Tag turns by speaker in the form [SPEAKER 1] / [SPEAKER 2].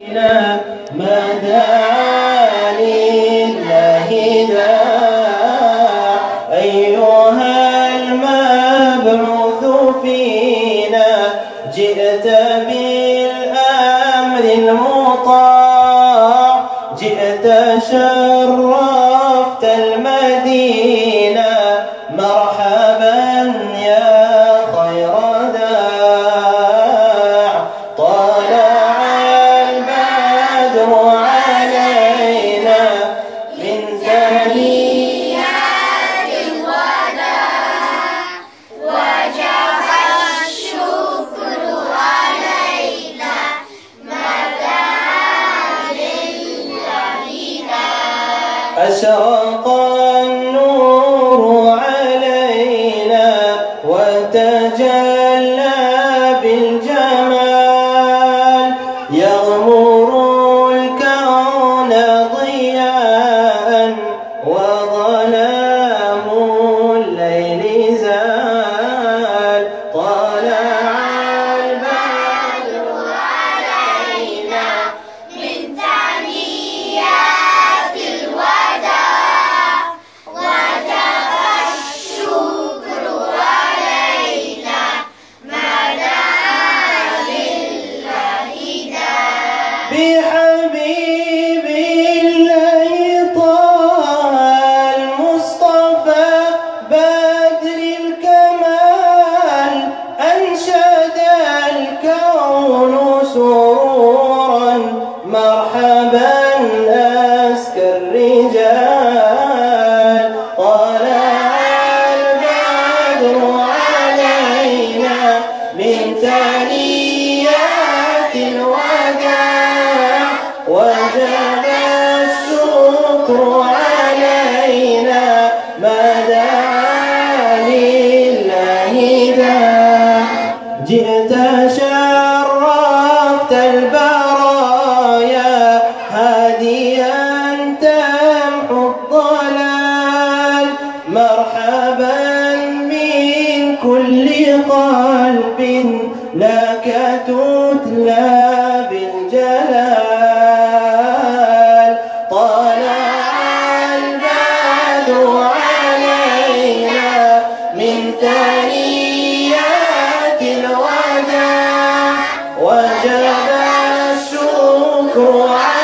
[SPEAKER 1] ما مدى لله داع أيها المبعوث فينا جئت بالأمر المطاع جئت
[SPEAKER 2] شرا
[SPEAKER 1] أشرق me. البرايا هاديا تمحو الضلال. مرحبا من كل قلب لك تتلى بالنسبة Boa!